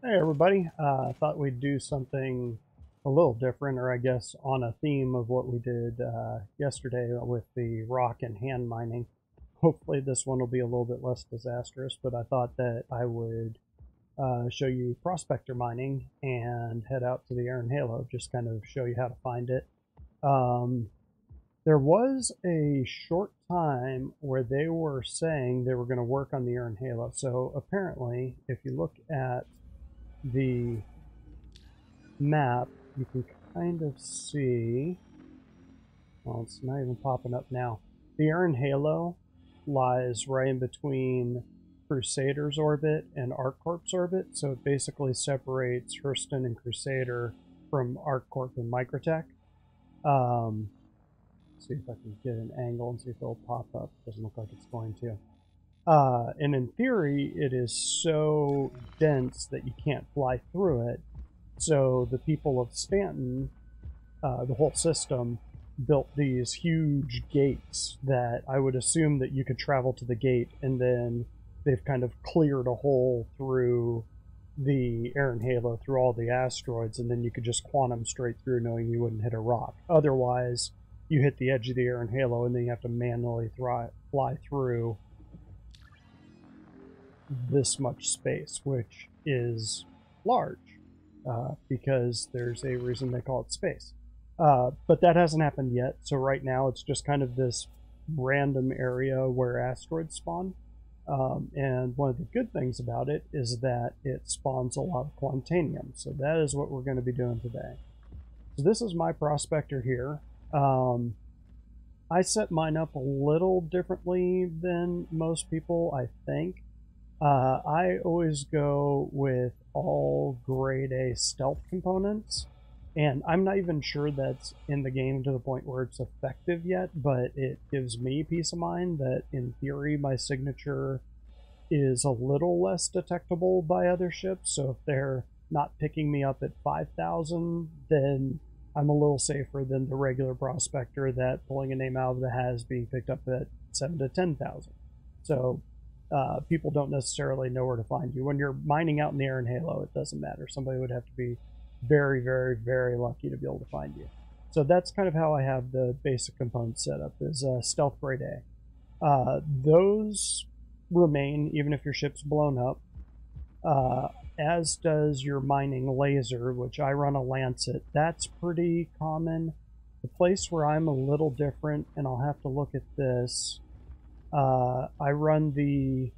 Hey everybody, uh, I thought we'd do something a little different, or I guess on a theme of what we did uh, yesterday with the rock and hand mining. Hopefully this one will be a little bit less disastrous, but I thought that I would uh, show you prospector mining and head out to the Aaron Halo, just kind of show you how to find it. Um, there was a short time where they were saying they were going to work on the Aaron Halo. So apparently, if you look at the map, you can kind of see. Well, it's not even popping up now. The Aaron Halo lies right in between Crusader's orbit and ArcCorp's orbit, so it basically separates Hurston and Crusader from ArcCorp and Microtech. Um, see if I can get an angle and see if it'll pop up. Doesn't look like it's going to. Uh, and in theory, it is so dense that you can't fly through it. So the people of Stanton, uh, the whole system, built these huge gates that I would assume that you could travel to the gate, and then they've kind of cleared a hole through the Aaron Halo through all the asteroids, and then you could just quantum straight through, knowing you wouldn't hit a rock. Otherwise, you hit the edge of the Aaron Halo, and then you have to manually fly through this much space, which is large uh, because there's a reason they call it space. Uh, but that hasn't happened yet, so right now it's just kind of this random area where asteroids spawn. Um, and one of the good things about it is that it spawns a lot of Quantanium. So that is what we're going to be doing today. So this is my prospector here. Um, I set mine up a little differently than most people, I think. Uh, I always go with all grade A stealth components, and I'm not even sure that's in the game to the point where it's effective yet, but it gives me peace of mind that in theory my signature is a little less detectable by other ships, so if they're not picking me up at 5,000, then I'm a little safer than the regular prospector that pulling a name out of the has being picked up at 7 to 10,000. So uh, people don't necessarily know where to find you. When you're mining out in the Aaron Halo, it doesn't matter. Somebody would have to be very, very, very lucky to be able to find you. So that's kind of how I have the basic components set up is uh, stealth grade A. Uh, those remain even if your ship's blown up, uh, as does your mining laser, which I run a Lancet. That's pretty common. The place where I'm a little different, and I'll have to look at this, uh, I run the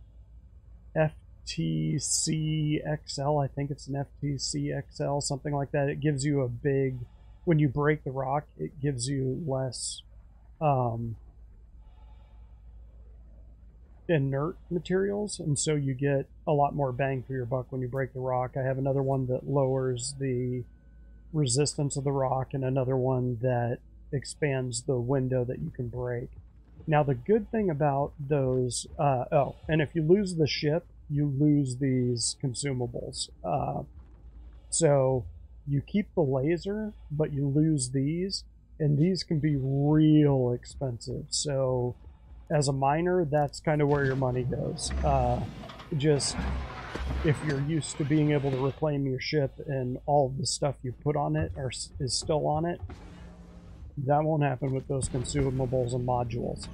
FTC XL. I think it's an FTC XL, something like that. It gives you a big, when you break the rock, it gives you less um, inert materials, and so you get a lot more bang for your buck when you break the rock. I have another one that lowers the resistance of the rock, and another one that expands the window that you can break. Now, the good thing about those, uh, oh, and if you lose the ship, you lose these consumables. Uh, so you keep the laser, but you lose these, and these can be real expensive. So as a miner, that's kind of where your money goes. Uh, just if you're used to being able to reclaim your ship and all the stuff you put on it are, is still on it, that won't happen with those consumables and modules.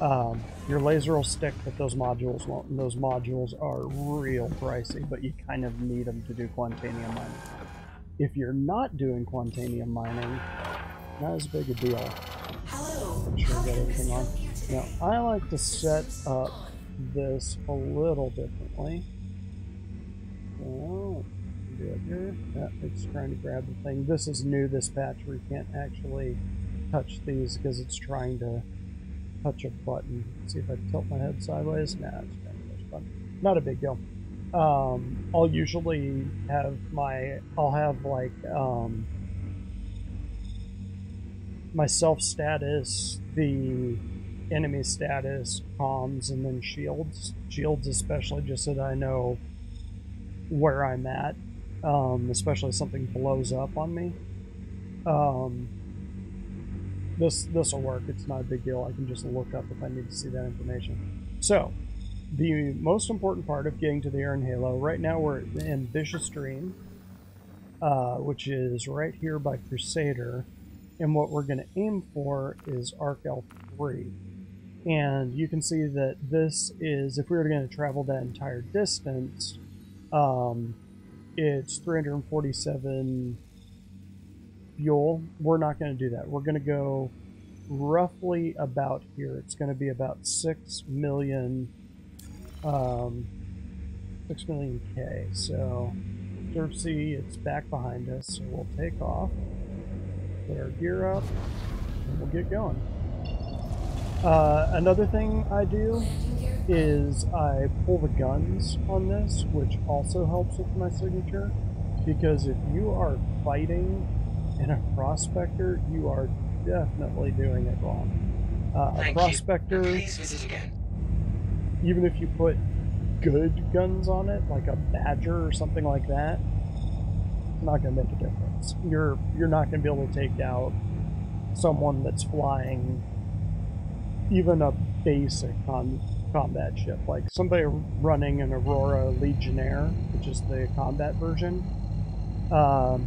Um, your laser will stick, but those modules won't. And those modules are real pricey, but you kind of need them to do Quantanium mining. If you're not doing Quantanium mining, not as big a deal. I'm sure I got everything on. Now, I like to set up this a little differently. Do Yeah, it's trying to grab the thing. This is new, this patch, you can't actually touch these because it's trying to touch a button. Let's see if I tilt my head sideways. Nah, it's a. Not a big deal. Um, I'll usually have my, I'll have like, um, my self status, the enemy status, comms, and then shields. Shields especially just so that I know where I'm at, um, especially if something blows up on me. Um, this this will work. It's not a big deal. I can just look up if I need to see that information. So the most important part of getting to the Aaron Halo, right now we're in Vicious Dream, uh, which is right here by Crusader. And what we're going to aim for is Arc L3. And you can see that this is, if we were going to travel that entire distance, um, it's 347 fuel. We're not going to do that. We're going to go roughly about here. It's going to be about 6 million, um, 6 million K. So, Derpsy, it's back behind us, so we'll take off, put our gear up, and we'll get going. Uh, another thing I do is I pull the guns on this, which also helps with my signature, because if you are fighting in a prospector, you are definitely doing it wrong. Uh, a prospector, even if you put good guns on it, like a Badger or something like that, it's not going to make a difference. You're you're not going to be able to take out someone that's flying even a basic con combat ship, like somebody running an Aurora Legionnaire, which is the combat version. Um,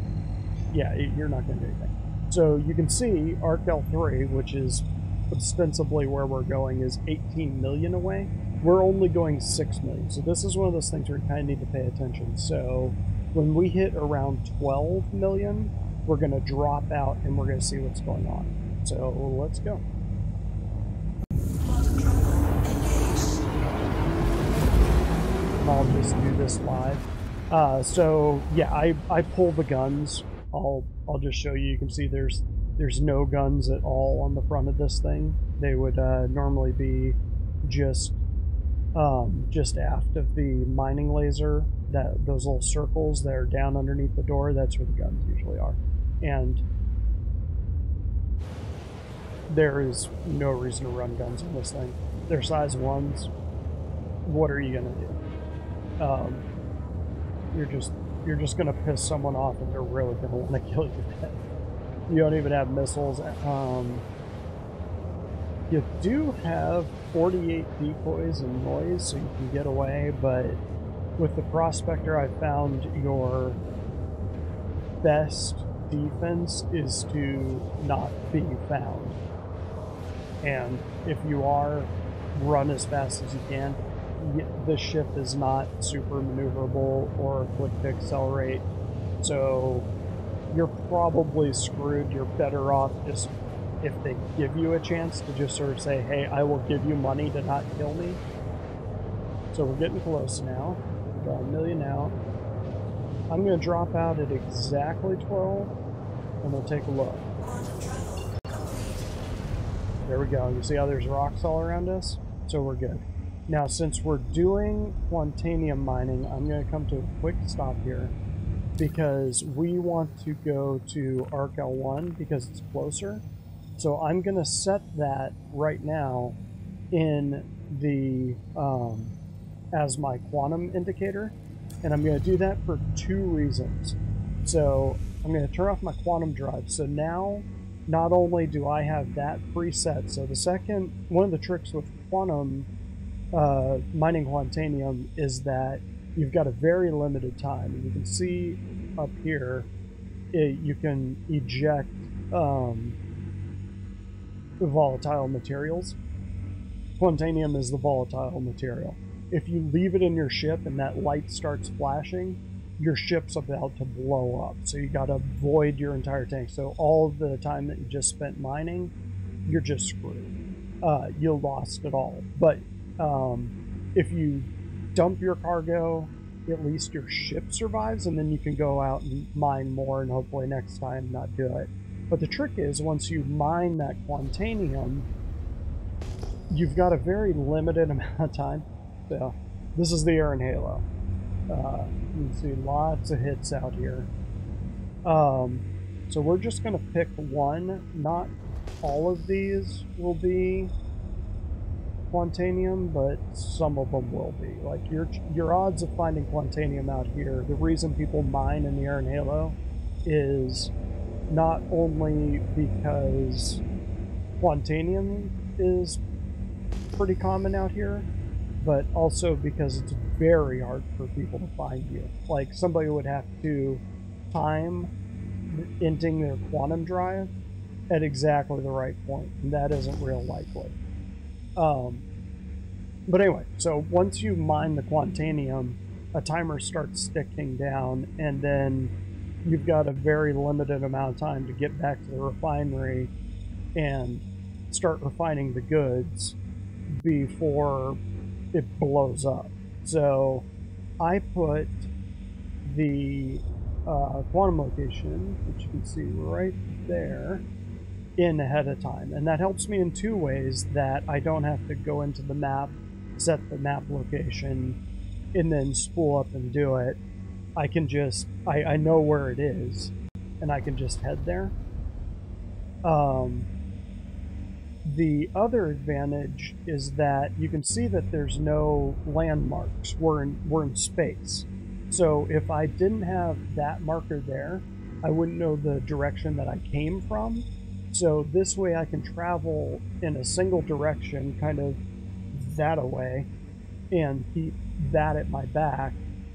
yeah, you're not going to do anything. So you can see Ark L3, which is ostensibly where we're going, is 18 million away. We're only going 6 million. So this is one of those things where you kind of need to pay attention. So when we hit around 12 million, we're going to drop out and we're going to see what's going on. So let's go. I'll just do this live. Uh, so yeah, I, I pull the guns. I'll I'll just show you. You can see there's there's no guns at all on the front of this thing. They would uh, normally be just um, just aft of the mining laser. That those little circles that are down underneath the door. That's where the guns usually are, and there is no reason to run guns on this thing. They're size ones. What are you gonna do? Um, you're just you're just gonna piss someone off and they're really gonna want to kill you. You don't even have missiles. Um, you do have 48 decoys and noise, so you can get away, but with the Prospector, I found your best defense is to not be found. And if you are, run as fast as you can the ship is not super maneuverable or quick to accelerate, so you're probably screwed. You're better off just if they give you a chance to just sort of say, hey, I will give you money to not kill me. So we're getting close now. Got a million out. I'm going to drop out at exactly 12, and we'll take a look. There we go. You see how there's rocks all around us? So we're good. Now, since we're doing Quantanium mining, I'm going to come to a quick stop here because we want to go to Arc L1 because it's closer. So I'm going to set that right now in the um, as my quantum indicator, and I'm going to do that for two reasons. So I'm going to turn off my quantum drive. So now, not only do I have that preset, so the second one of the tricks with quantum uh, mining Quantanium is that you've got a very limited time. You can see up here, it, you can eject um, volatile materials. Quantanium is the volatile material. If you leave it in your ship and that light starts flashing, your ship's about to blow up. So you got to void your entire tank. So all the time that you just spent mining, you're just screwed. Uh, you lost it all. But um, if you dump your cargo, at least your ship survives, and then you can go out and mine more and hopefully next time not do it. But the trick is, once you mine that Quantanium, you've got a very limited amount of time. So, this is the Aaron Halo. Uh, you can see lots of hits out here. Um, so we're just going to pick one. Not all of these will be Quantanium, but some of them will be. Like your your odds of finding Quantanium out here, the reason people mine in the Aaron Halo is not only because Quantanium is pretty common out here, but also because it's very hard for people to find you. Like somebody would have to time inting their quantum drive at exactly the right point, and that isn't real likely. Um, but anyway, so once you mine the Quantanium, a timer starts ticking down, and then you've got a very limited amount of time to get back to the refinery and start refining the goods before it blows up. So I put the uh, quantum location, which you can see right there, in ahead of time. And that helps me in two ways that I don't have to go into the map, set the map location, and then spool up and do it. I can just, I, I know where it is, and I can just head there. Um, the other advantage is that you can see that there's no landmarks. We're in, we're in space. So if I didn't have that marker there, I wouldn't know the direction that I came from. So this way I can travel in a single direction, kind of that away, and keep that at my back.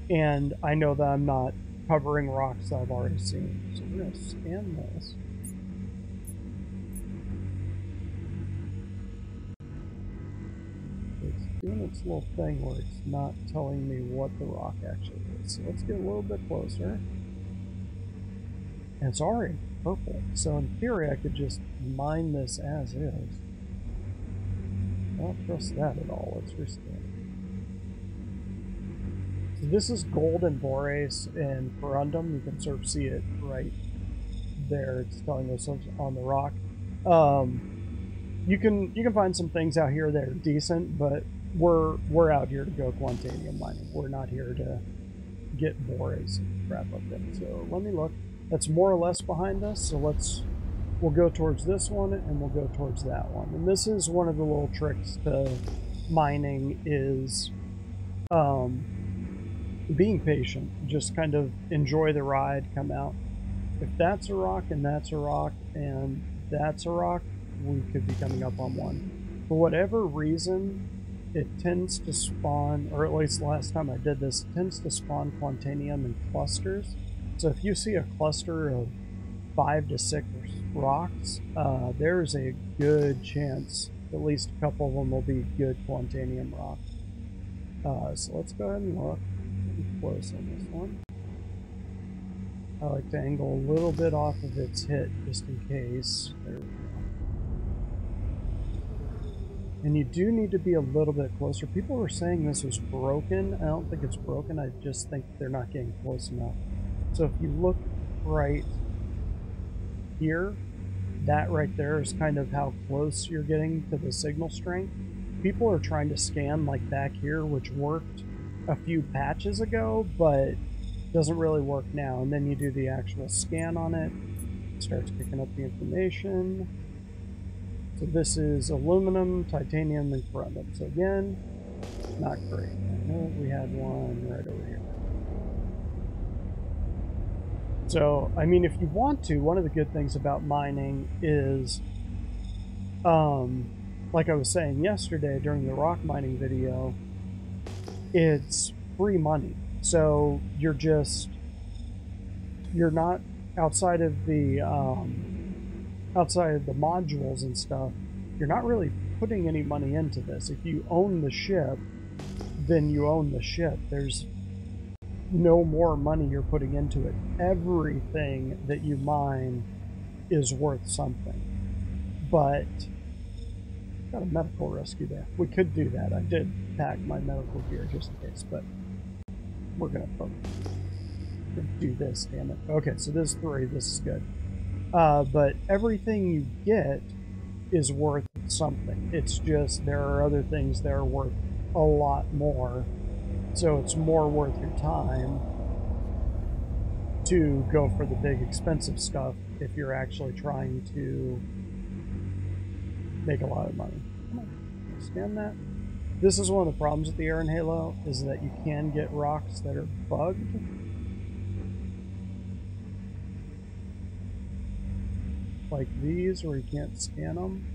And I know that I'm not covering rocks that I've already seen. So we're going to scan this. It's doing its little thing where it's not telling me what the rock actually is. So let's get a little bit closer. And already purple. So in theory, I could just mine this as is. I don't trust that at all. Let's rescan. So this is gold and borase and corundum. You can sort of see it right there. It's telling us on the rock. Um, you can you can find some things out here that are decent, but we're we're out here to go quantanium mining. We're not here to get borase crap like that. So let me look. That's more or less behind us. So let's we'll go towards this one and we'll go towards that one. And this is one of the little tricks to mining is um, being patient. Just kind of enjoy the ride. Come out. If that's a rock and that's a rock and that's a rock, we could be coming up on one. For whatever reason, it tends to spawn, or at least last time I did this, it tends to spawn Quantanium in clusters. So if you see a cluster of five to six rocks, uh, there's a good chance at least a couple of them will be good Quantanium rocks. Uh, so let's go ahead and look close on this one. I like to angle a little bit off of its hit just in case. There And you do need to be a little bit closer. People were saying this was broken. I don't think it's broken. I just think they're not getting close enough. So if you look right here, that right there is kind of how close you're getting to the signal strength. People are trying to scan like back here, which worked a few patches ago, but doesn't really work now. And then you do the actual scan on it, starts picking up the information. So this is aluminum, titanium, and corundum. So again, not great. I know we had one right over here. So, I mean, if you want to, one of the good things about mining is, um, like I was saying yesterday during the rock mining video, it's free money. So you're just, you're not outside of the, um, outside of the modules and stuff, you're not really putting any money into this. If you own the ship, then you own the ship. There's no more money you're putting into it. Everything that you mine is worth something. But got a medical rescue there. We could do that. I did pack my medical gear just in case, but we're gonna, do this, damn it. Okay, so this is three, this is good. Uh, but everything you get is worth something. It's just there are other things that are worth a lot more. So it's more worth your time to go for the big expensive stuff if you're actually trying to make a lot of money. Scan that. This is one of the problems with the Aaron Halo is that you can get rocks that are bugged like these where you can't scan them.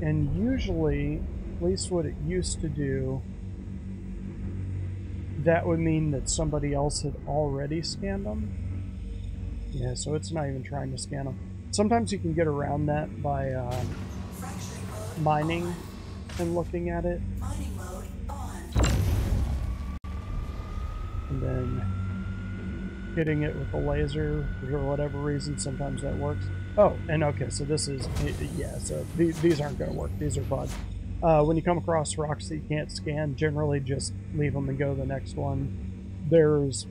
And usually at least what it used to do, that would mean that somebody else had already scanned them. Yeah, so it's not even trying to scan them. Sometimes you can get around that by uh, mining and looking at it. And then hitting it with a laser for whatever reason. Sometimes that works. Oh, and okay, so this is, yeah, so these, these aren't going to work. These are bugged. Uh, when you come across rocks that you can't scan, generally just leave them and go to the next one. There's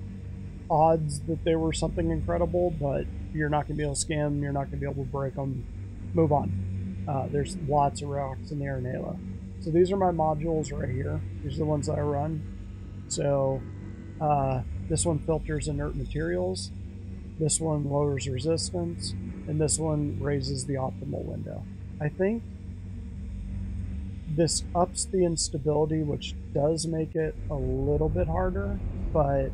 odds that they were something incredible, but you're not going to be able to scan them, you're not going to be able to break them. Move on. Uh, there's lots of rocks in the Aaron Halo. So these are my modules right here. These are the ones that I run. So uh, this one filters inert materials. This one lowers resistance. And this one raises the optimal window. I think this ups the instability, which does make it a little bit harder, but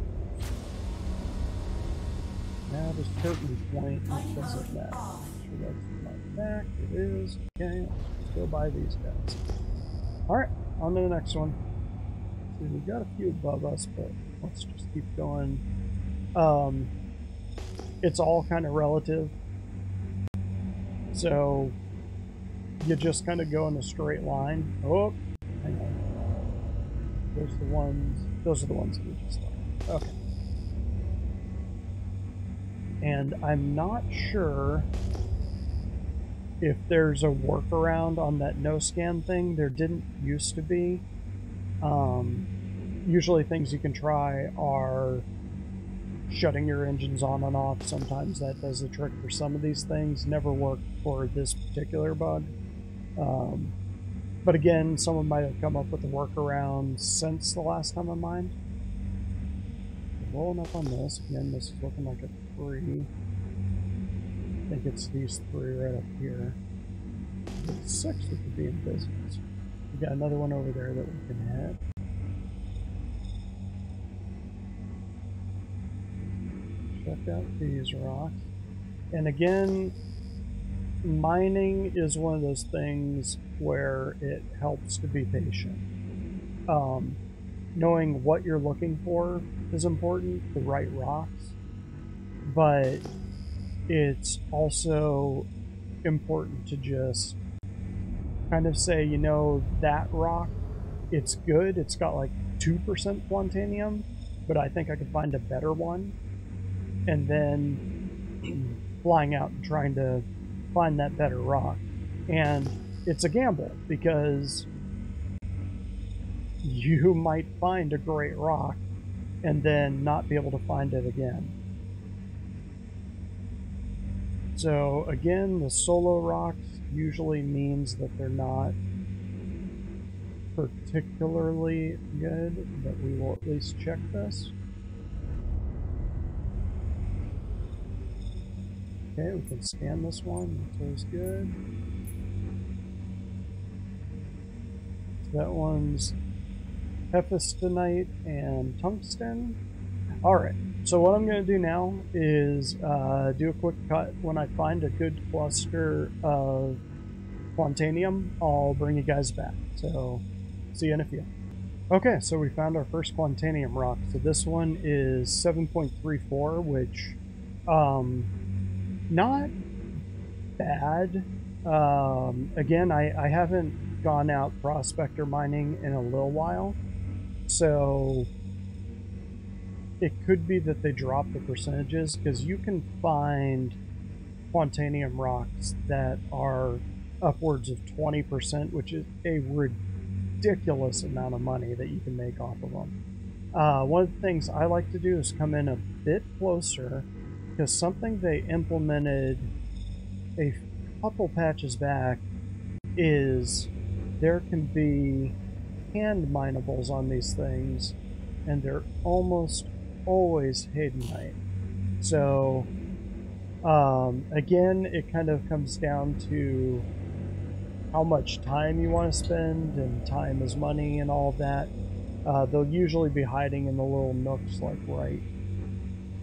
now this curtain point doesn't matter. Sure that's my back. It is. Okay, let's go buy these guys. Alright, on to the next one. See, we've got a few above us, but let's just keep going. Um, it's all kind of relative. So you just kind of go in a straight line. Oh, hang on. Those are the ones. Those are the ones that we just saw. Okay. And I'm not sure if there's a workaround on that no scan thing. There didn't used to be. Um, usually, things you can try are shutting your engines on and off. Sometimes that does the trick for some of these things. Never worked for this particular bug. Um, but again, someone might have come up with a workaround since the last time I mined. Rolling up on this. Again, this is looking like a three. I think it's these three right up here. It's six we could be in business. We got another one over there that we can hit. Check out these rocks. And again, mining is one of those things where it helps to be patient. Um, knowing what you're looking for is important, the right rocks, but it's also important to just kind of say, you know, that rock, it's good, it's got like 2% Quantanium, but I think I could find a better one. And then flying out and trying to find that better rock. And it's a gamble because you might find a great rock and then not be able to find it again. So again, the solo rocks usually means that they're not particularly good, but we will at least check this. Okay, we can scan this one. That's always good. So that one's Hephaestanite and Tungsten. Alright, so what I'm going to do now is uh, do a quick cut. When I find a good cluster of Quantanium, I'll bring you guys back. So, see you in a few. Okay, so we found our first Quantanium rock. So this one is 7.34, which um, not bad. Um, again, I, I haven't gone out prospector mining in a little while, so it could be that they drop the percentages because you can find Quantanium rocks that are upwards of 20%, which is a ridiculous amount of money that you can make off of them. Uh, one of the things I like to do is come in a bit closer because something they implemented a couple patches back is there can be hand minables on these things and they're almost always Hadenite. So um, again, it kind of comes down to how much time you want to spend, and time is money, and all of that. Uh, they'll usually be hiding in the little nooks, like right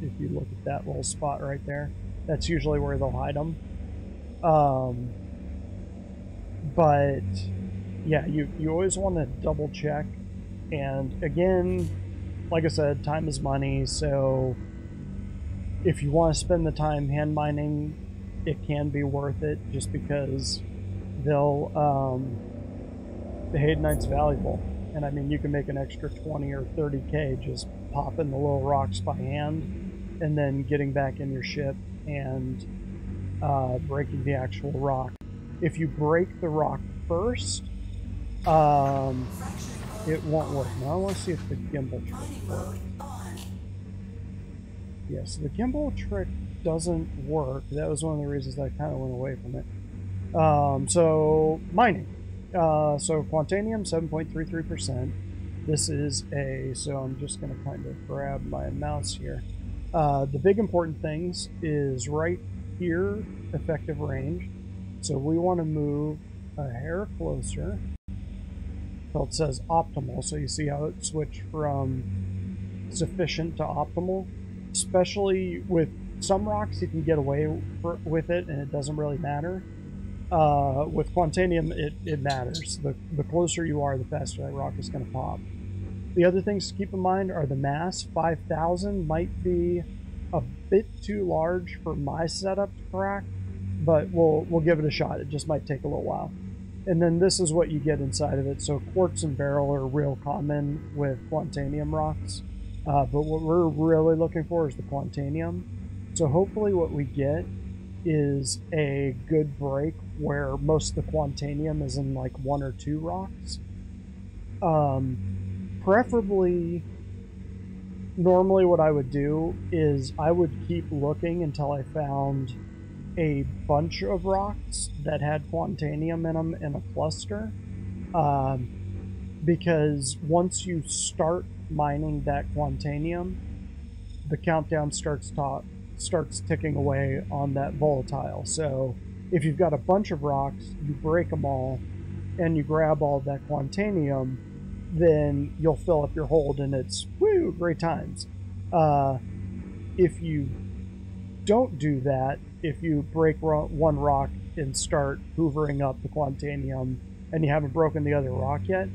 if you look at that little spot right there. That's usually where they'll hide them. Um, but yeah, you, you always want to double check. And again, like I said, time is money, so if you want to spend the time hand mining, it can be worth it just because they'll um, the Hadenite's valuable. And I mean, you can make an extra 20 or 30k just popping the little rocks by hand and then getting back in your ship and uh, breaking the actual rock. If you break the rock first, um, it won't work. Now I want to see if the gimbal trick works. Yeah, so the gimbal trick doesn't work. That was one of the reasons I kind of went away from it. Um, so, mining. Uh, so, Quantanium, 7.33%. This is a, so I'm just going to kind of grab my mouse here. Uh, the big important things is right here, effective range. So we want to move a hair closer. So it says optimal, so you see how it switched from sufficient to optimal. Especially with some rocks, you can get away with it and it doesn't really matter. Uh, with Quantanium, it, it matters. The, the closer you are, the faster that rock is going to pop. The other things to keep in mind are the mass. 5,000 might be a bit too large for my setup to crack, but we'll, we'll give it a shot. It just might take a little while. And then this is what you get inside of it. So quartz and beryl are real common with Quantanium rocks. Uh, but what we're really looking for is the Quantanium. So hopefully what we get is a good break where most of the Quantanium is in like one or two rocks. Um, preferably, normally what I would do is I would keep looking until I found a bunch of rocks that had Quantanium in them in a cluster. Um, because once you start mining that Quantanium, the countdown starts to, starts ticking away on that volatile. So if you've got a bunch of rocks, you break them all, and you grab all that Quantanium, then you'll fill up your hold, and it's woo, great times. Uh, if you don't do that, if you break one rock and start hoovering up the Quantanium, and you haven't broken the other rock yet,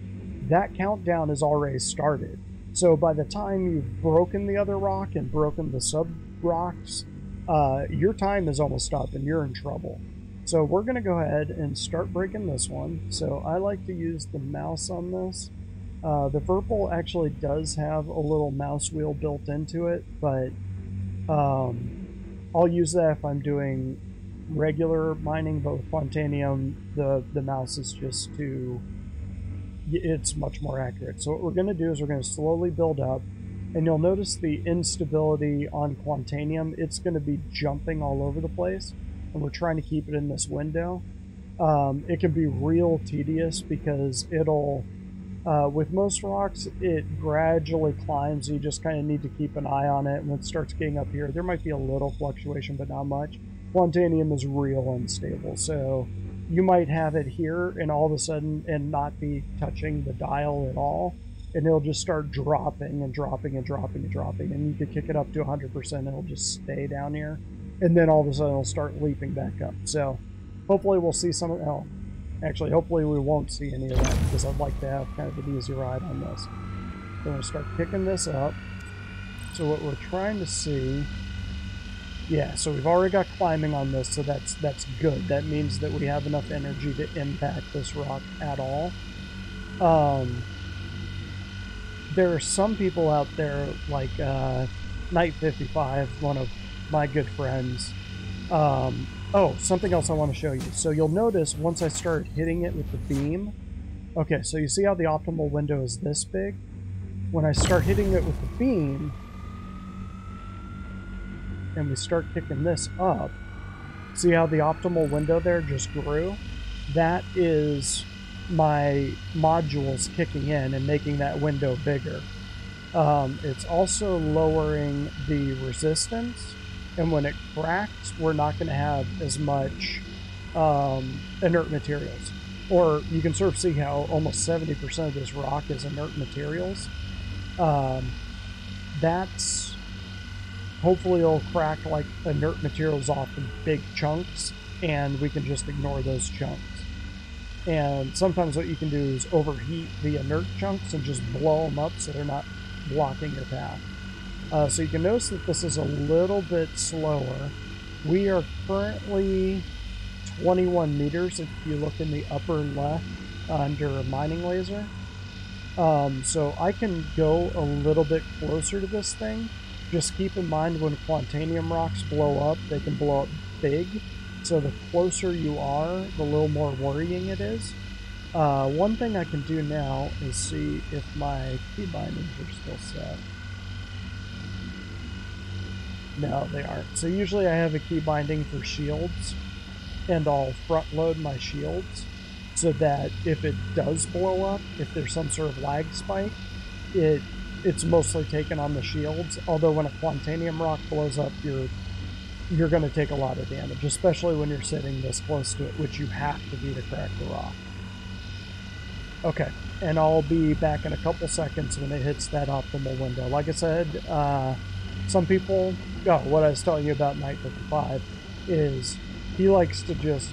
that countdown is already started. So by the time you've broken the other rock and broken the sub rocks, uh, your time is almost up and you're in trouble. So we're going to go ahead and start breaking this one. So I like to use the mouse on this. Uh, the Virpil actually does have a little mouse wheel built into it, but um, I'll use that if I'm doing regular mining, but with Quantanium, the, the mouse is just too it's much more accurate. So what we're going to do is we're going to slowly build up, and you'll notice the instability on Quantanium. It's going to be jumping all over the place, and we're trying to keep it in this window. Um, it can be real tedious because it'll, uh, with most rocks, it gradually climbs. You just kind of need to keep an eye on it. When it starts getting up here, there might be a little fluctuation, but not much. Quantanium is real unstable, so you might have it here and all of a sudden and not be touching the dial at all and it'll just start dropping and dropping and dropping and dropping and you could kick it up to 100% and it'll just stay down here and then all of a sudden it'll start leaping back up so hopefully we'll see some of oh actually hopefully we won't see any of that because I'd like to have kind of an easy ride on this so I'm going to start picking this up so what we're trying to see yeah, so we've already got climbing on this, so that's that's good. That means that we have enough energy to impact this rock at all. Um, there are some people out there, like uh, Night 55, one of my good friends. Um, oh, something else I want to show you. So you'll notice once I start hitting it with the beam, okay, so you see how the optimal window is this big? When I start hitting it with the beam, and we start kicking this up, see how the optimal window there just grew? That is my modules kicking in and making that window bigger. Um, it's also lowering the resistance, and when it cracks, we're not going to have as much um, inert materials. Or you can sort of see how almost 70% of this rock is inert materials. Um, that's hopefully it'll crack like inert materials off in big chunks and we can just ignore those chunks. And sometimes what you can do is overheat the inert chunks and just blow them up so they're not blocking your path. Uh, so you can notice that this is a little bit slower. We are currently 21 meters if you look in the upper left under a mining laser. Um, so I can go a little bit closer to this thing. Just keep in mind when Quantanium rocks blow up, they can blow up big. So the closer you are, the little more worrying it is. Uh, one thing I can do now is see if my key bindings are still set. No, they aren't. So usually I have a key binding for shields, and I'll front load my shields so that if it does blow up, if there's some sort of lag spike, it it's mostly taken on the shields. Although when a Quantanium rock blows up, you're you're going to take a lot of damage, especially when you're sitting this close to it, which you have to be to crack the rock. Okay, and I'll be back in a couple seconds when it hits that optimal window. Like I said, uh, some people, oh, what I was telling you about Night 55 is he likes to just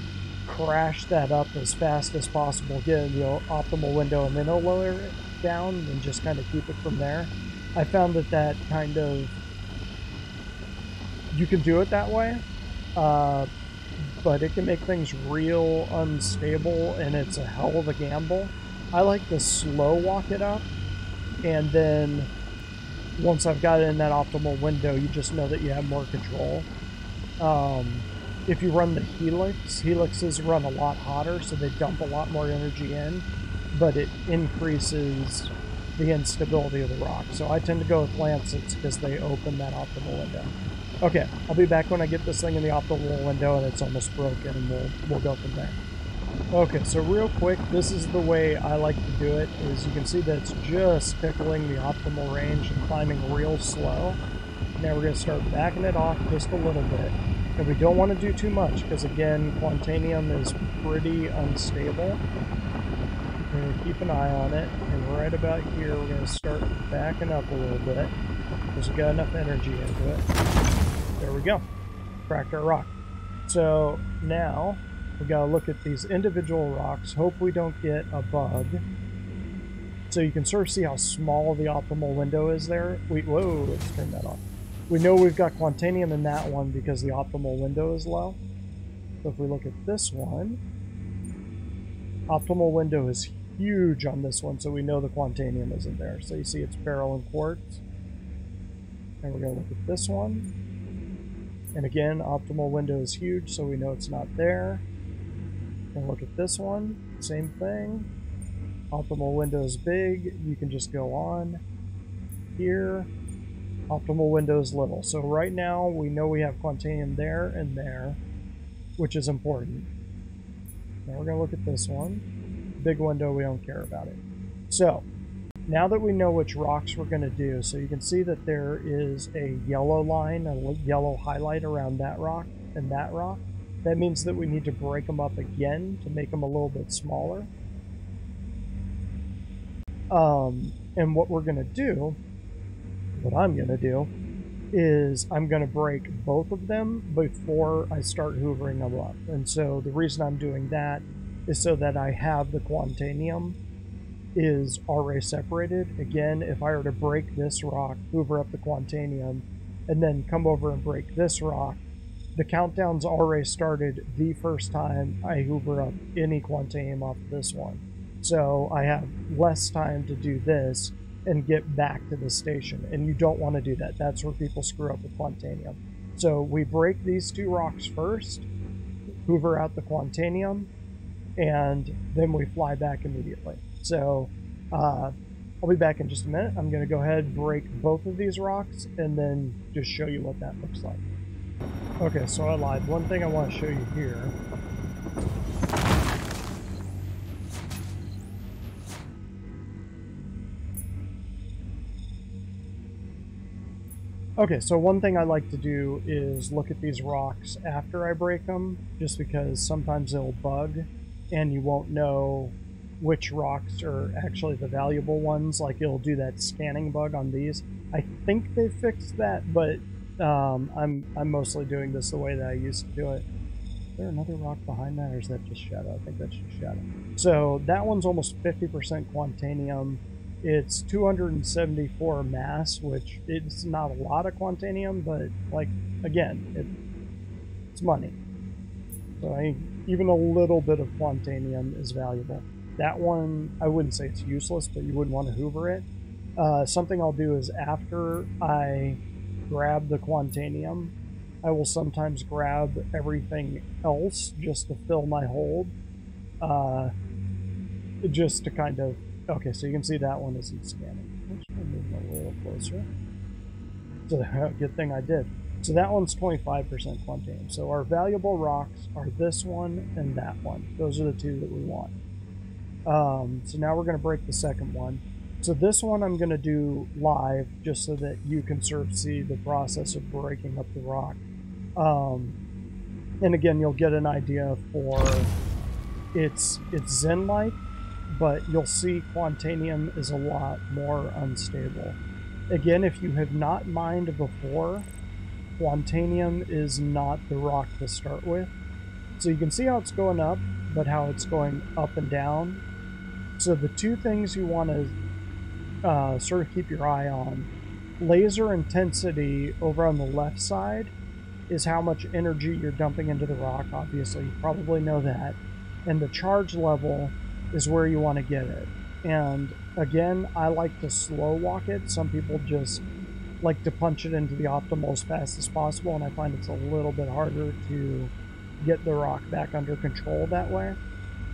crash that up as fast as possible, get in the optimal window, and then he'll lower it down and just kind of keep it from there. I found that that kind of you can do it that way, uh, but it can make things real unstable, and it's a hell of a gamble. I like to slow walk it up, and then once I've got it in that optimal window, you just know that you have more control. Um, if you run the Helix, Helixes run a lot hotter, so they dump a lot more energy in, but it increases the instability of the rock. So I tend to go with Lancets because they open that optimal window. Okay, I'll be back when I get this thing in the optimal window and it's almost broken, and we'll, we'll go from there. Okay, so real quick, this is the way I like to do it, is you can see that it's just tickling the optimal range and climbing real slow. Now we're going to start backing it off just a little bit. And we don't want to do too much because again, Quantanium is pretty unstable. We're going to keep an eye on it. And right about here, we're going to start backing up a little bit because we got enough energy into it. There we go. Cracked our rock. So now we got to look at these individual rocks. Hope we don't get a bug. So you can sort of see how small the optimal window is there. We, whoa, let's turn that off. We know we've got Quantanium in that one because the optimal window is low. So if we look at this one, optimal window is huge on this one, so we know the Quantanium isn't there. So you see it's Beryl and quartz. And we're going to look at this one. And again, optimal window is huge, so we know it's not there. Look at this one, same thing. Optimal window is big, you can just go on. Here, optimal windows little. So right now we know we have Quantanium there and there, which is important. Now we're going to look at this one. Big window, we don't care about it. So now that we know which rocks we're going to do, so you can see that there is a yellow line, a yellow highlight around that rock and that rock. That means that we need to break them up again to make them a little bit smaller. Um, and what we're going to do what I'm going to do is I'm going to break both of them before I start hoovering them up. And so the reason I'm doing that is so that I have the Quantanium is already separated. Again, if I were to break this rock, hoover up the Quantanium, and then come over and break this rock, the countdown's already started the first time I hoover up any Quantanium off this one. So I have less time to do this and get back to the station. And you don't want to do that. That's where people screw up with Quantanium. So we break these two rocks first, hoover out the Quantanium, and then we fly back immediately. So uh, I'll be back in just a minute. I'm going to go ahead and break both of these rocks and then just show you what that looks like. Okay, so I lied. One thing I want to show you here Okay, so one thing I like to do is look at these rocks after I break them, just because sometimes they'll bug and you won't know which rocks are actually the valuable ones. Like it'll do that scanning bug on these. I think they fixed that, but um, I'm I'm mostly doing this the way that I used to do it. Is there another rock behind that, or is that just shadow? I think that's just shadow. So that one's almost 50% quantanium. It's 274 mass, which it's not a lot of quantanium, but like again, it, it's money. So I even a little bit of quantanium is valuable. That one, I wouldn't say it's useless, but you wouldn't want to hoover it. Uh, something I'll do is after I grab the quantanium, I will sometimes grab everything else just to fill my hold. Uh, just to kind of... Okay, so you can see that one isn't scanning. Let's move a little closer. So, good thing I did. So that one's 25% quantanium. So our valuable rocks are this one and that one. Those are the two that we want. Um, so now we're going to break the second one. So this one I'm going to do live just so that you can sort of see the process of breaking up the rock. Um, and again, you'll get an idea for it's it's Zen-like, but you'll see Quantanium is a lot more unstable. Again, if you have not mined before, Quantanium is not the rock to start with. So you can see how it's going up, but how it's going up and down. So the two things you want to uh, sort of keep your eye on, laser intensity over on the left side is how much energy you're dumping into the rock. Obviously, you probably know that. And the charge level is where you want to get it. And again, I like to slow walk it. Some people just like to punch it into the optimal as fast as possible, and I find it's a little bit harder to get the rock back under control that way.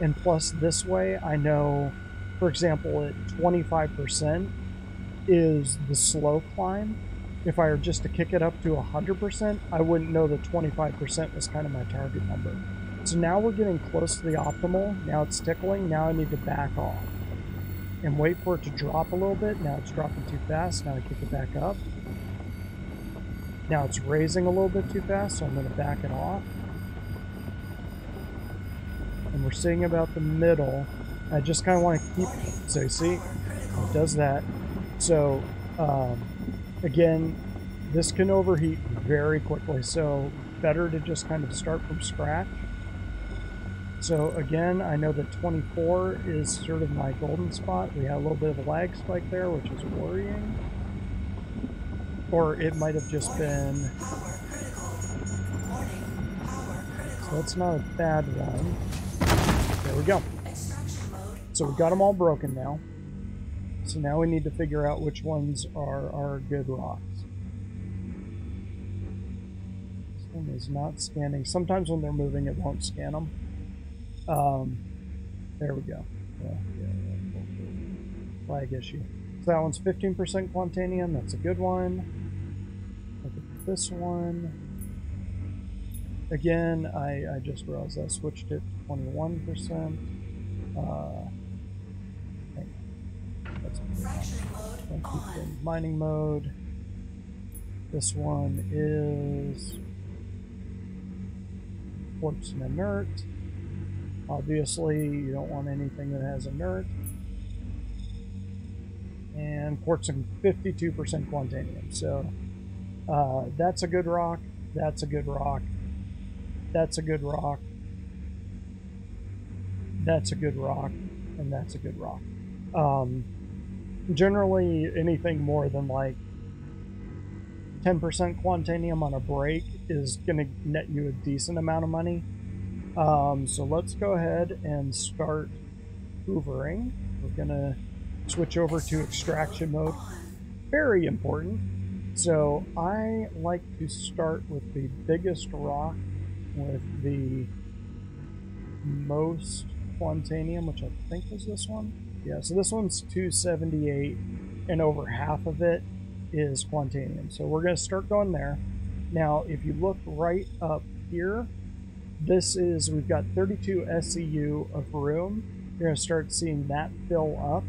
And plus, this way, I know, for example, at 25% is the slow climb. If I were just to kick it up to 100%, I wouldn't know that 25% was kind of my target number. So now we're getting close to the optimal. Now it's tickling. Now I need to back off and wait for it to drop a little bit. Now it's dropping too fast. Now I kick it back up. Now it's raising a little bit too fast, so I'm going to back it off. And we're seeing about the middle. I just kind of want to keep... So you see, it does that. So, um, again, this can overheat very quickly, so better to just kind of start from scratch. So again, I know that 24 is sort of my golden spot. We had a little bit of a lag spike there, which is worrying. Or it might have just been... So that's not a bad one. There we go. So we've got them all broken now. So now we need to figure out which ones are our good rocks. This one is not scanning. Sometimes when they're moving, it won't scan them. Um, there we go. Flag issue. So that one's 15% Quantanium. That's a good one. Look at this one. Again, I, I just realized I switched it to 21%. Uh, that's keep in mining mode. This one is quartz and inert. Obviously, you don't want anything that has inert. And quartz and 52% quantanium. So uh, that's a good rock. That's a good rock. That's a good rock. That's a good rock. And that's a good rock. Um, generally, anything more than like 10% quantanium on a break is going to net you a decent amount of money. Um, so let's go ahead and start hoovering. We're gonna switch over to extraction mode. Very important. So I like to start with the biggest rock with the most quantanium, which I think is this one. Yeah, so this one's 278 and over half of it is quantanium. So we're going to start going there. Now, if you look right up here, this is, we've got 32 SCU of room. You're going to start seeing that fill up.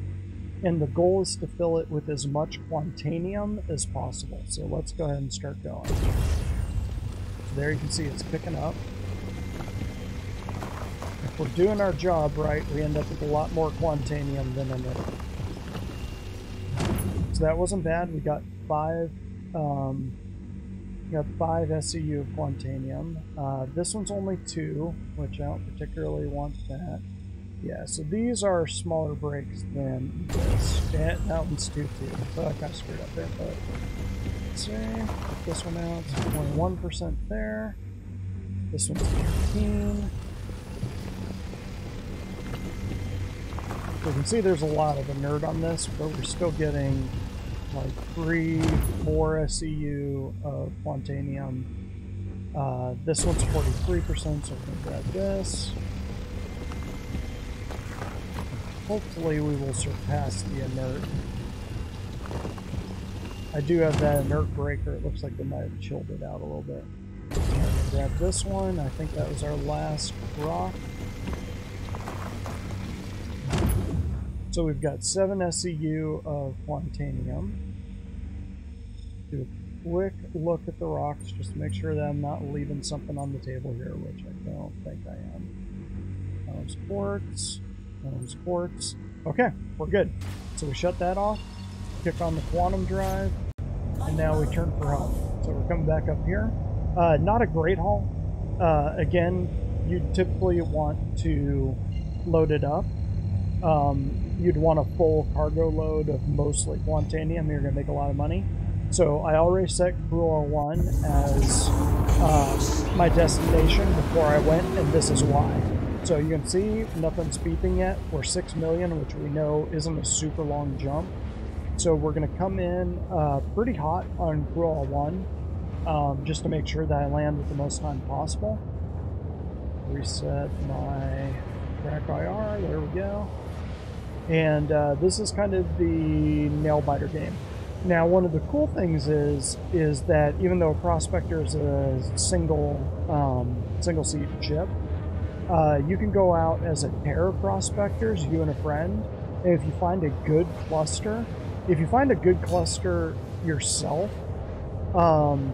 And the goal is to fill it with as much quantanium as possible. So let's go ahead and start going. So there you can see it's picking up. If we're doing our job right, we end up with a lot more quantanium than another. So that wasn't bad. We got five um, got five SCU of Quantanium. Uh, this one's only two, which I don't particularly want that. Yeah, so these are smaller breaks than this. That one's two too. So I kind of screwed up there, but let's see. This one out. 21% there. This one's 15. You can see there's a lot of inert on this, but we're still getting like three, four SCU of Quantanium. Uh, this one's 43%, so going to grab this. Hopefully we will surpass the inert. I do have that inert breaker. It looks like they might have chilled it out a little bit. Grab this one. I think that was our last rock. So we've got 7 SCU of Quantanium. Do a quick look at the rocks just to make sure that I'm not leaving something on the table here, which I don't think I am. Um, sports, um, sports. Okay, we're good. So we shut that off, kick on the quantum drive, and now we turn for home. So we're coming back up here. Uh, not a great haul. Uh, again, you typically want to load it up. Um, you'd want a full cargo load of mostly Quantanium. You're going to make a lot of money. So I already set CRU-L1 as uh, my destination before I went, and this is why. So you can see nothing's beeping yet. We're 6 million, which we know isn't a super long jump. So we're going to come in uh, pretty hot on CRU-L1, um, just to make sure that I land with the most time possible. Reset my track IR, there we go. And uh, this is kind of the nail biter game. Now, one of the cool things is is that even though a Prospector is a single um, single seat ship, uh, you can go out as a pair of prospectors, you and a friend. And if you find a good cluster, if you find a good cluster yourself, um,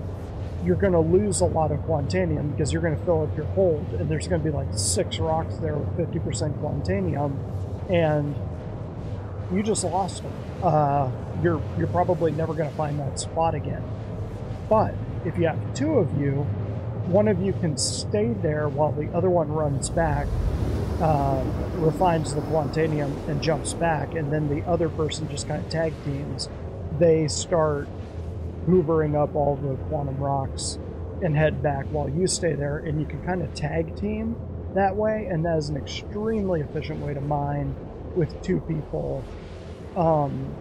you're going to lose a lot of Quantanium because you're going to fill up your hold, and there's going to be like six rocks there with 50% Quantanium, and you just lost them. Uh, you're you're probably never going to find that spot again. But if you have two of you, one of you can stay there while the other one runs back, uh, refines the Quantanium, and jumps back, and then the other person just kind of tag teams. They start hoovering up all the quantum rocks and head back while you stay there, and you can kind of tag team that way, and that is an extremely efficient way to mine with two people um,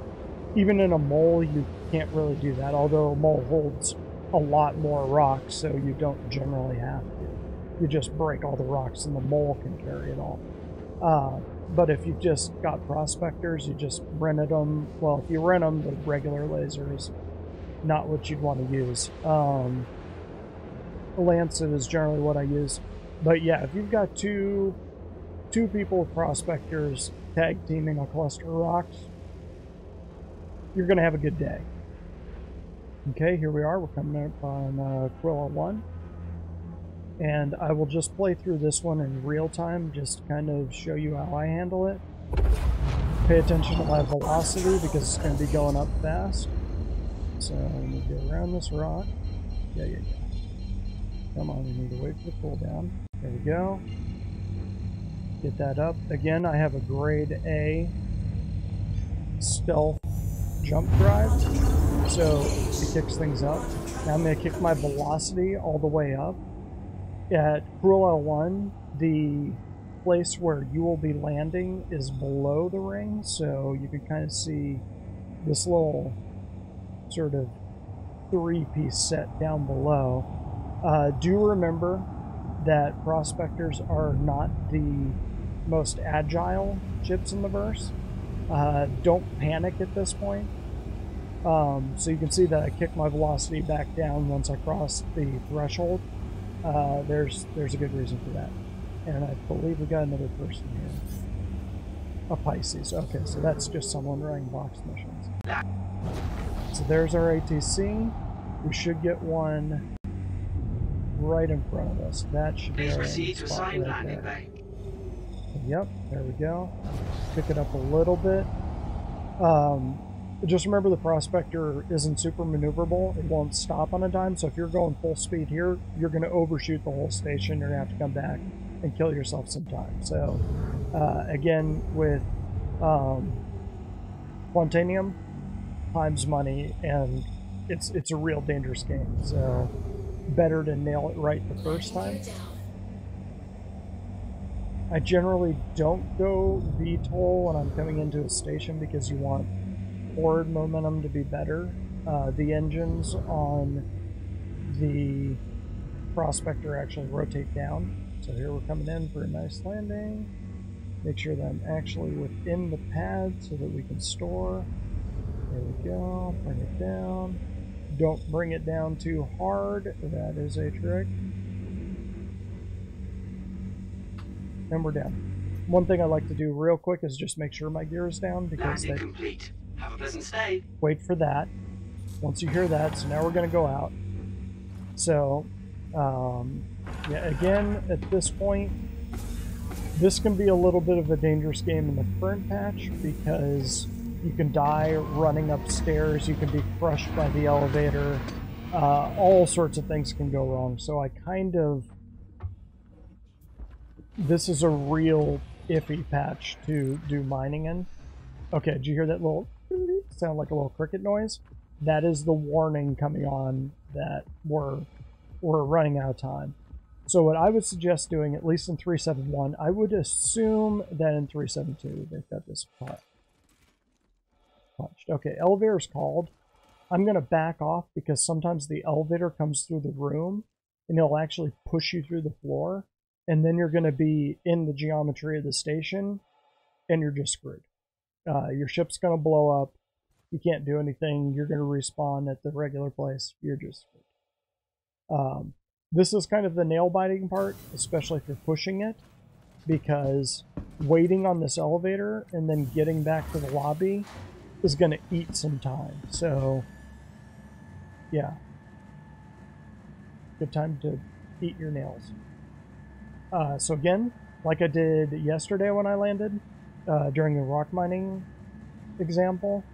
even in a mole, you can't really do that, although a mole holds a lot more rocks, so you don't generally have to. You just break all the rocks and the mole can carry it all. Uh, but if you've just got prospectors, you just rented them. Well, if you rent them, the regular laser is not what you'd want to use. Um, Lancet is generally what I use. But yeah, if you've got two two people prospectors tag teaming a cluster of rocks, you're going to have a good day. Okay, here we are. We're coming up on uh, Quilla 1. And I will just play through this one in real time, just to kind of show you how I handle it. Pay attention to my velocity because it's going to be going up fast. So let me go around this rock. Yeah, yeah, yeah. Come on, we need to wait for the cooldown. There we go. Get that up. Again, I have a grade A stealth jump drive, so it kicks things up. Now I'm going to kick my velocity all the way up. At Cruel L1, the place where you will be landing is below the ring, so you can kind of see this little sort of three-piece set down below. Uh, do remember that prospectors are not the most agile chips in the verse. Uh, don't panic at this point. Um, so you can see that I kick my velocity back down once I cross the threshold. Uh, there's there's a good reason for that. And I believe we got another person here. A Pisces. Okay, so that's just someone running box missions. So there's our ATC. We should get one right in front of us. That should be our spot right there. Yep, there we go. Pick it up a little bit. Um, just remember the prospector isn't super maneuverable. It won't stop on a dime. So if you're going full speed here, you're going to overshoot the whole station. You're going to have to come back and kill yourself some time. So uh, again, with um, time's money, and it's it's a real dangerous game. So better to nail it right the first time. I generally don't go VTOL when I'm coming into a station because you want forward momentum to be better. Uh, the engines on the Prospector actually rotate down. So here we're coming in for a nice landing. Make sure that I'm actually within the pad so that we can store. There we go. Bring it down. Don't bring it down too hard. That is a trick. And we're down. One thing I like to do real quick is just make sure my gear is down because Landing they complete. Have a pleasant stay. wait for that. Once you hear that, so now we're going to go out. So, um, yeah, again, at this point, this can be a little bit of a dangerous game in the current patch because you can die running upstairs, you can be crushed by the elevator, uh, all sorts of things can go wrong. So I kind of. This is a real iffy patch to do mining in. Okay, did you hear that little sound like a little cricket noise? That is the warning coming on that we're we're running out of time. So what I would suggest doing, at least in 371, I would assume that in 372 they've got this pu- punched. Okay, elevator's called. I'm going to back off because sometimes the elevator comes through the room and it'll actually push you through the floor. And then you're going to be in the geometry of the station and you're just screwed. Uh, your ship's going to blow up. You can't do anything. You're going to respawn at the regular place. You're just screwed. Um, this is kind of the nail biting part, especially if you're pushing it, because waiting on this elevator and then getting back to the lobby is going to eat some time. So, yeah. Good time to eat your nails. Uh, so, again, like I did yesterday when I landed uh, during the rock mining example,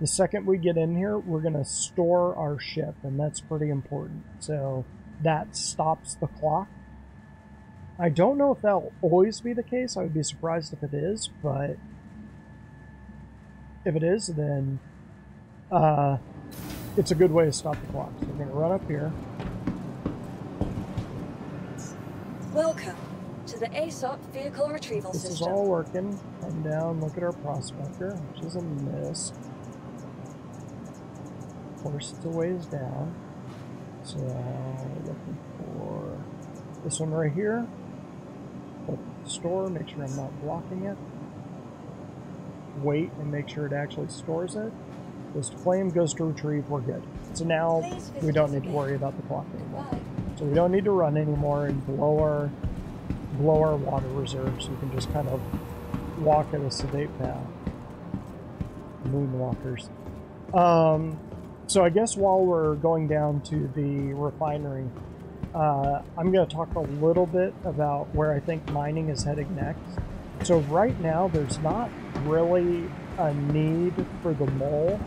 the second we get in here, we're going to store our ship, and that's pretty important. So, that stops the clock. I don't know if that'll always be the case. I would be surprised if it is, but if it is, then uh, it's a good way to stop the clock. So we're going to run up here. Welcome to the ASOP vehicle retrieval This is system. all working. Come down, look at our prospector, which is a miss. Of course, it's a ways down. So, looking for this one right here. Store, make sure I'm not blocking it. Wait and make sure it actually stores it. This flame goes to retrieve, we're good. So now we don't need to worry about the clock anymore. So we don't need to run anymore and blow our blow our water reserves. We can just kind of walk at a sedate path. Moonwalkers. Um, so I guess while we're going down to the refinery, uh, I'm going to talk a little bit about where I think mining is heading next. So right now, there's not really a need for the mole.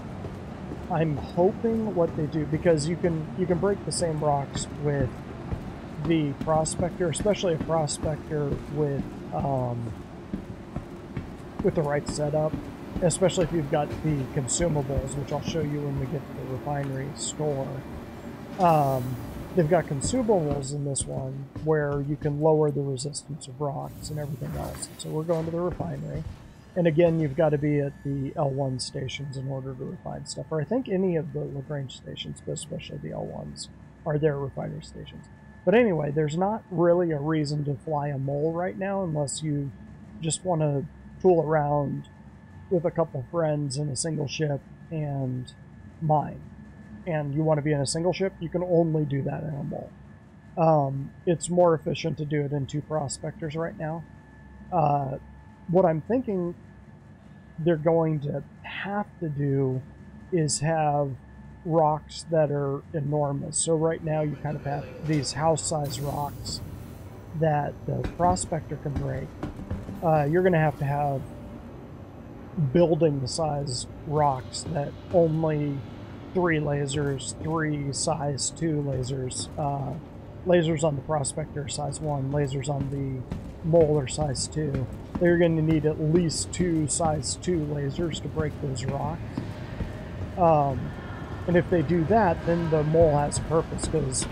I'm hoping what they do because you can you can break the same rocks with the prospector, especially a prospector with um, with the right setup, especially if you've got the consumables, which I'll show you when we get to the refinery store. Um, they've got consumables in this one where you can lower the resistance of rocks and everything else. So we're going to the refinery. And again, you've got to be at the L1 stations in order to refine stuff. Or I think any of the Lagrange stations, but especially the L1s, are their refinery stations. But anyway, there's not really a reason to fly a mole right now unless you just want to tool around with a couple friends in a single ship and mine. And you want to be in a single ship, you can only do that in a mole. Um, it's more efficient to do it in two prospectors right now. Uh, what I'm thinking they're going to have to do is have rocks that are enormous. So right now you kind of have these house-sized rocks that the prospector can break. Uh, you're going to have to have building size rocks that only three lasers, three size two lasers, uh, lasers on the prospector size one, lasers on the molar size two. They're going to need at least two size two lasers to break those rocks. Um, and if they do that, then the mole has a purpose because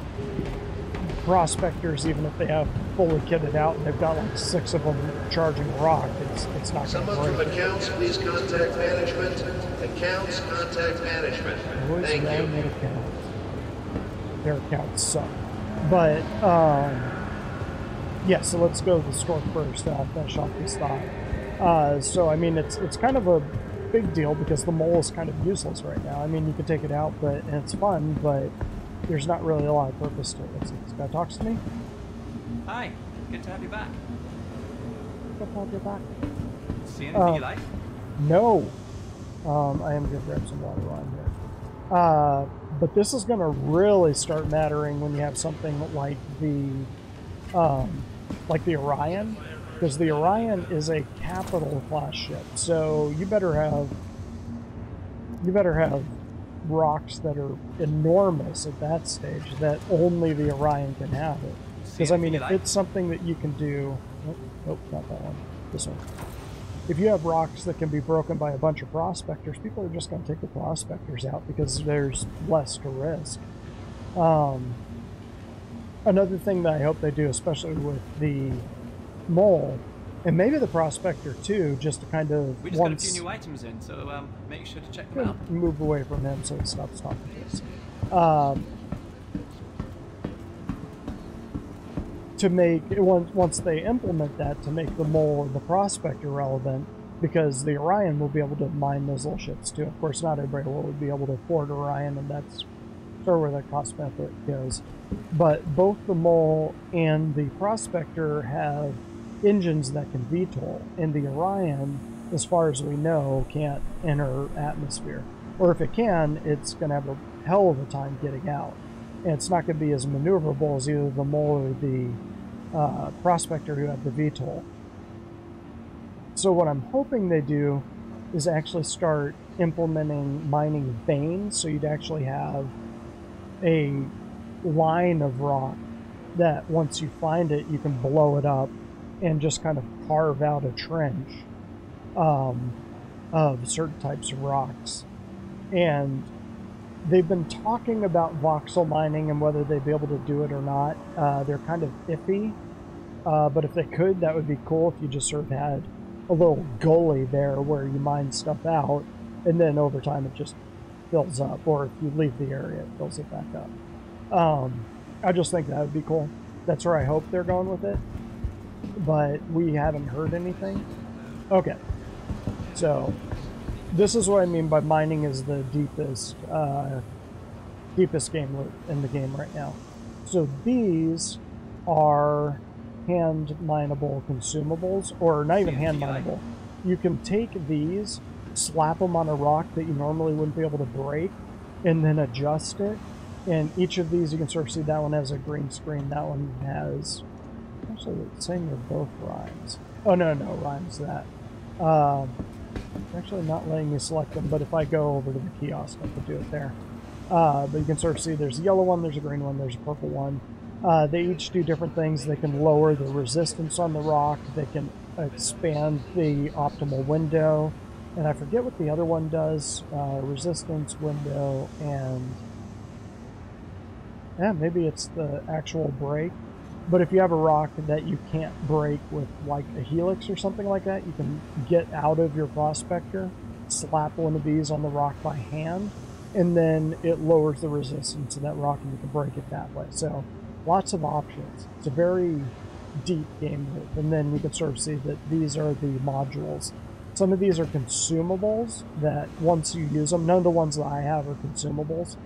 prospectors, even if they have fully kitted out and they've got like six of them charging rock, it's it's not going to Someone from accounts, please contact management. Accounts, contact management. Always Thank you. accounts. Their accounts suck. But um, yeah, so let's go to the store first. Uh, finish off this thought. Uh, so I mean, it's it's kind of a big deal because the mole is kind of useless right now. I mean, you can take it out, but and it's fun, but there's not really a lot of purpose to it. Let's see, this guy talks to me. Hi, good to have you back. Go pop your back. See anything Uh, you like? No. Um, I am going to grab some water while I'm here. Uh, but this is going to really start mattering when you have something like the, um, like the Orion, because the Orion is a capital class ship. So you better have, you better have rocks that are enormous at that stage that only the Orion can have it. Because I mean, if it's something that you can do, nope, nope, not that one. This one. If you have rocks that can be broken by a bunch of prospectors, people are just going to take the prospectors out because there's less to risk. Um, another thing that I hope they do, especially with the mole, and maybe the prospector too, just to kind of We just got a few new items in, so um, make sure to check them out. move away from him so he stops talking to us. Um, to make once once they implement that to make the mole or the prospector relevant, because the Orion will be able to mine those little ships too. Of course, not everybody will be able to afford Orion, and that's sort of where the cost benefit goes. But both the mole and the prospector have engines that can VTOL, and the Orion, as far as we know, can't enter atmosphere. Or if it can, it's going to have a hell of a time getting out. And it's not going to be as maneuverable as either the mole or the uh, prospector who have the VTOL. So what I'm hoping they do is actually start implementing mining veins, so you'd actually have a line of rock that once you find it, you can blow it up and just kind of carve out a trench um, of certain types of rocks. And they've been talking about voxel mining and whether they'd be able to do it or not. Uh, they're kind of iffy, uh, but if they could, that would be cool if you just sort of had a little gully there where you mine stuff out, and then over time it just fills up, or if you leave the area, it fills it back up. Um, I just think that would be cool. That's where I hope they're going with it, but we haven't heard anything. Okay, so this is what I mean by mining is the deepest, uh, deepest game loop in the game right now. So these are hand mineable consumables, or not even hand mineable. You can take these, slap them on a rock that you normally wouldn't be able to break, and then adjust it. And each of these, you can sort of see that one has a green screen. That one has. Actually, saying they're both rhymes. Oh no, no rhymes that. Um, actually not letting me select them, but if I go over to the kiosk, I could do it there. Uh, but you can sort of see there's a yellow one, there's a green one, there's a purple one. Uh, they each do different things. They can lower the resistance on the rock. They can expand the optimal window, and I forget what the other one does. Uh, resistance window and yeah, maybe it's the actual break. But if you have a rock that you can't break with like a helix or something like that, you can get out of your prospector, slap one of these on the rock by hand, and then it lowers the resistance of that rock and you can break it that way. So lots of options. It's a very deep game loop. And then you can sort of see that these are the modules. Some of these are consumables that once you use them, none of the ones that I have are consumables.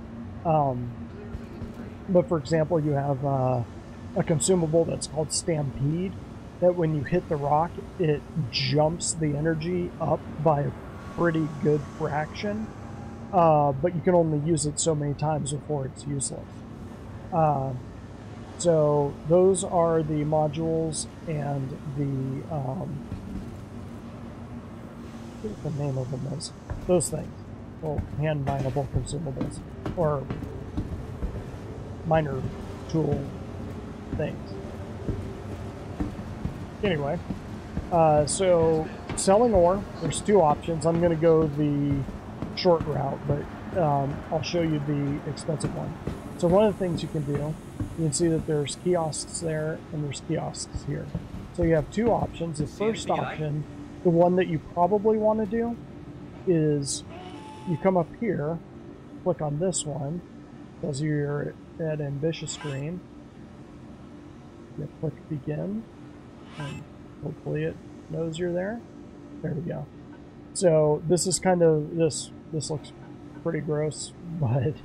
Um, but for example, you have uh, a consumable that's called Stampede, that when you hit the rock, it jumps the energy up by a pretty good fraction. Uh, but you can only use it so many times before it's useless. Uh, so those are the modules and the um, what the name of them is. Those things. Well, hand mineable consumables. Or miner tool things. Anyway, uh, so selling ore, there's two options. I'm going to go the short route, but um, I'll show you the expensive one. So one of the things you can do, you can see that there's kiosks there and there's kiosks here. So you have two options. The first anything you like? option, the one that you probably want to do, is you come up here, click on this one, tells you you're at Ambitious Dream. Click Begin, and hopefully it knows you're there. There we go. So this is kind of this. This looks pretty gross, but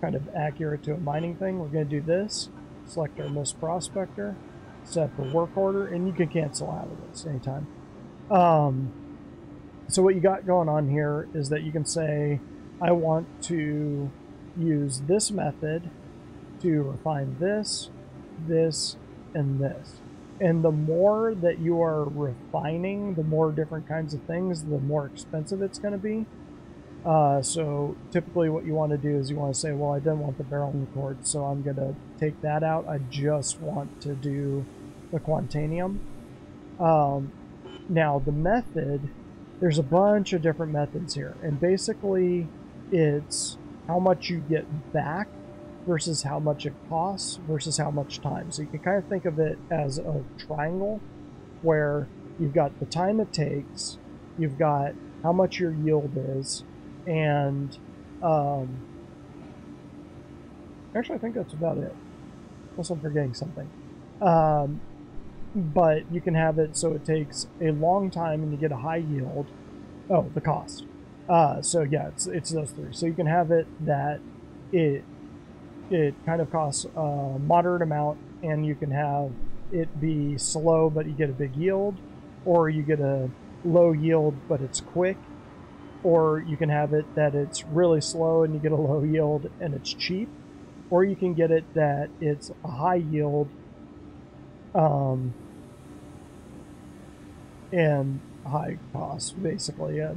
kind of accurate to a mining thing. We're going to do this. Select our MISC Prospector, set the work order, and you can cancel out of this anytime. Um, so what you got going on here is that you can say, I want to use this method to refine this, this, and this. And the more that you are refining, the more different kinds of things, the more expensive it's going to be. Uh, so typically what you want to do is you want to say, well, I didn't want the beryl and quartz, so I'm going to take that out. I just want to do the quantanium. Um, now the method, there's a bunch of different methods here, and basically it's how much you get back versus how much it costs versus how much time. So you can kind of think of it as a triangle where you've got the time it takes, you've got how much your yield is, and um, actually, I think that's about it. Unless I'm forgetting something. Um, but you can have it so it takes a long time and you get a high yield. Oh, the cost. Uh, so yeah, it's it's those three. So you can have it that it it kind of costs a moderate amount, and you can have it be slow but you get a big yield, or you get a low yield but it's quick, or you can have it that it's really slow and you get a low yield and it's cheap, or you can get it that it's a high yield um, and high cost, basically. Yeah.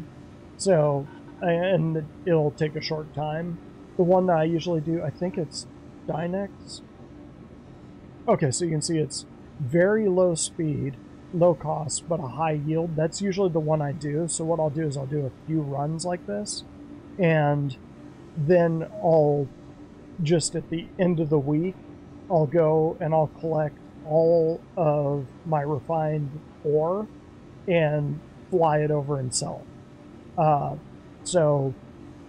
So, and it'll take a short time. The one that I usually do, I think it's Dinyx. Okay, so you can see it's very low speed, low cost, but a high yield. That's usually the one I do. So what I'll do is I'll do a few runs like this, and then I'll just at the end of the week, I'll go and I'll collect all of my refined ore and fly it over and sell it. Uh, so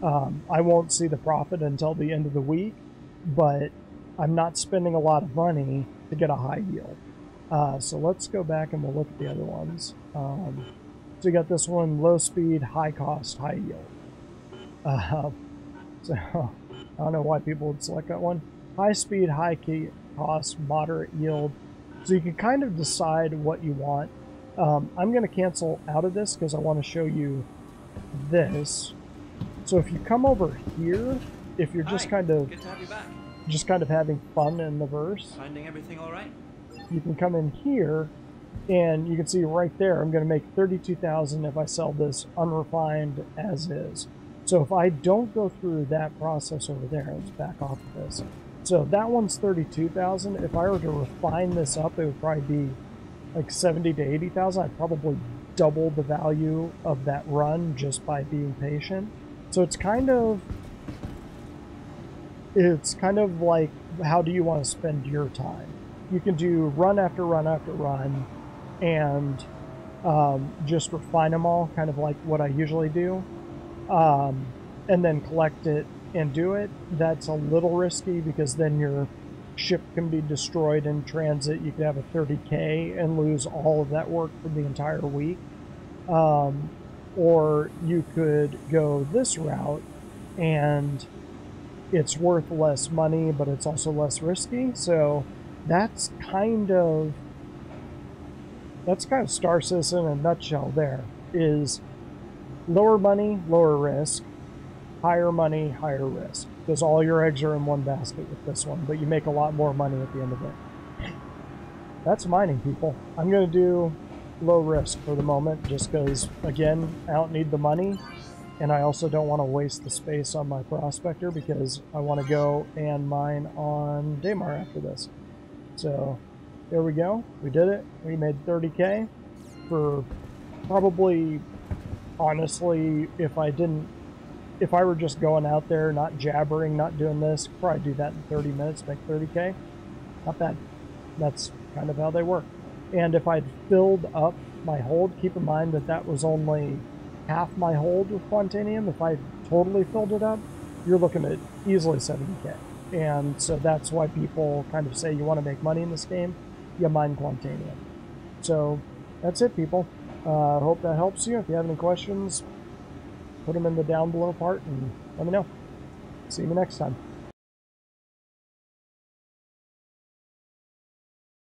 um, I won't see the profit until the end of the week, but I'm not spending a lot of money to get a high yield. Uh, so let's go back and we'll look at the other ones. Um, so you got this one, low speed, high cost, high yield. Uh, so I don't know why people would select that one. High speed, high key cost, moderate yield. So you can kind of decide what you want. Um, I'm going to cancel out of this because I want to show you this. So if you come over here, if you're just Hi, kind of Good to have you back. just kind of having fun in the verse, Finding everything all right? you can come in here and you can see right there I'm going to make 32,000 if I sell this unrefined as is. So if I don't go through that process over there, let's back off of this. So that one's 32,000. If I were to refine this up, it would probably be like 70 to 80,000. I'd probably double the value of that run just by being patient. So it's kind of it's kind of like how do you want to spend your time? You can do run after run after run and um, just refine them all, kind of like what I usually do, um, and then collect it and do it. That's a little risky because then your ship can be destroyed in transit. You could have a 30k and lose all of that work for the entire week. Um, or you could go this route and it's worth less money, but it's also less risky. So that's kind of that's kind of Star Citizen in a nutshell. There is lower money, lower risk, higher money, higher risk. Because all your eggs are in one basket with this one, but you make a lot more money at the end of it. That's mining, people. I'm gonna do low risk for the moment, just because again, I don't need the money, and I also don't want to waste the space on my prospector because I want to go and mine on Daymar after this. So there we go. We did it. We made 30k for probably, honestly, if I didn't, if I were just going out there, not jabbering, not doing this, probably do that in 30 minutes, make 30k. Not bad. That's kind of how they work. And if I'd filled up my hold, keep in mind that that was only half my hold with Quantanium. If I totally filled it up, you're looking at easily 70k. And so that's why people kind of say you want to make money in this game, you mine Quantanium. So that's it, people. Uh, hope that helps you. If you have any questions, put them in the down below part and let me know. See you next time.